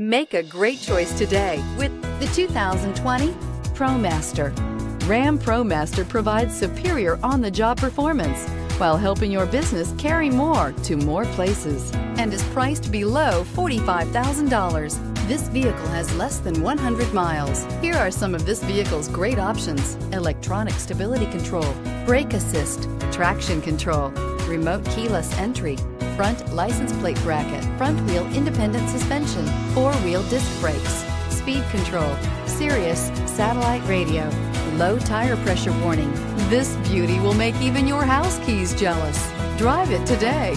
Make a great choice today with the 2020 ProMaster. Ram ProMaster provides superior on-the-job performance while helping your business carry more to more places and is priced below $45,000. This vehicle has less than 100 miles. Here are some of this vehicle's great options. Electronic stability control, brake assist, traction control, remote keyless entry, front license plate bracket, front wheel independent suspension, four-wheel disc brakes, speed control, Sirius satellite radio, low tire pressure warning. This beauty will make even your house keys jealous. Drive it today.